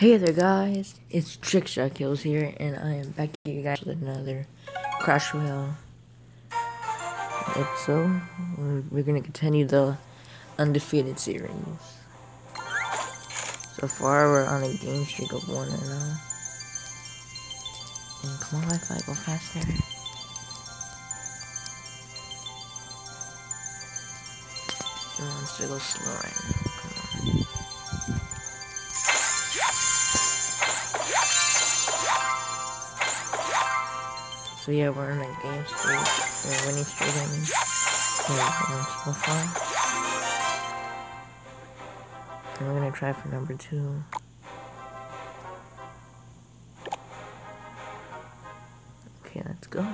Hey there guys, it's Trickshotkillz here, and I am back here guys with another Clash Royale episode. We're gonna continue the undefeated series. So far, we're on a game streak of one and zero. And come on, Wi-Fi, go faster. It wants to go slow right now. Come on. So yeah, we're in a game streak, or winning streak, I mean. Yeah, so far. And we're gonna try for number two. Okay, let's go.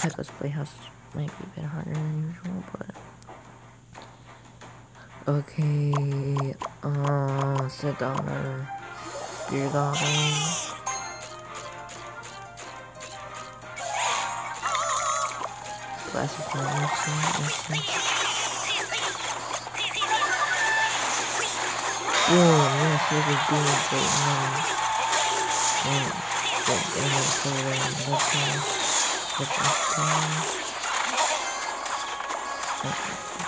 Pekka's Playhouse might be a bit harder than usual, but... Okay, uh, sit down Spear Goblin. Classify myself. Boom, yes, this is doing great now. And for. Okay.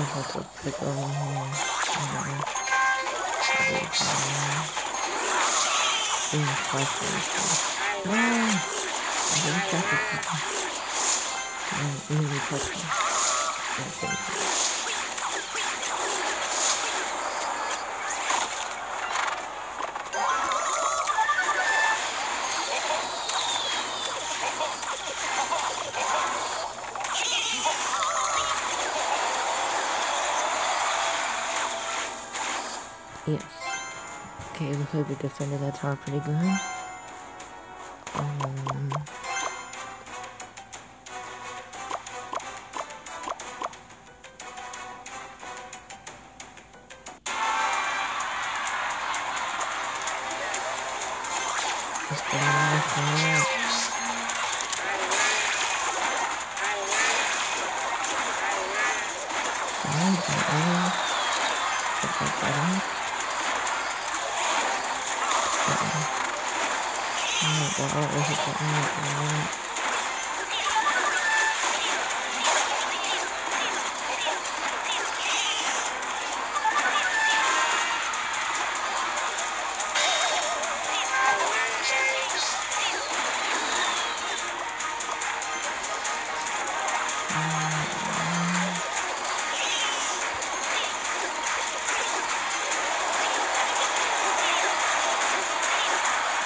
I have to pick over here. Ooh, five players. No! I didn't start the people. And really touch me. That's Yes. Okay, looks like we defended that tower pretty good. Um, let's go, let's go. Sorry, Oh,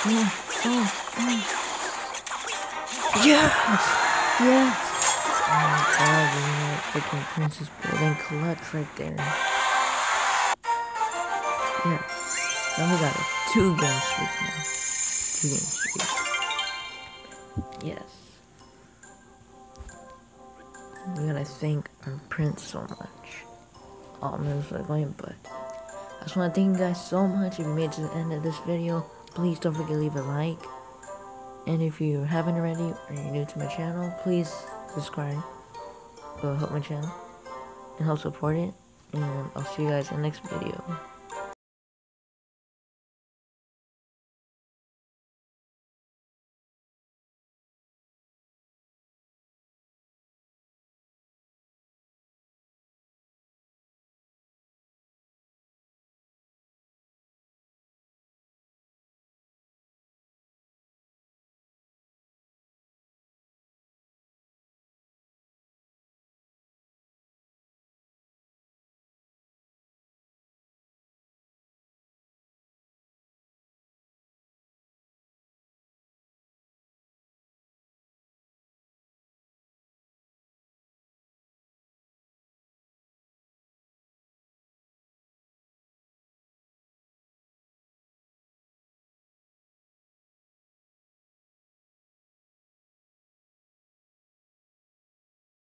Oh, oh, oh. Yes! Yes! Oh my god, we made freaking Princess Building clutch right there. Yeah. Now we got a two game streak now. Two game streak. Yes. We gotta thank our prince so much. Oh, I'm really struggling, but I just want to thank you guys so much if you made it to the end of this video. Please don't forget to leave a like. And if you haven't already, or you're new to my channel, please subscribe. It'll help my channel and help support it. And I'll see you guys in the next video.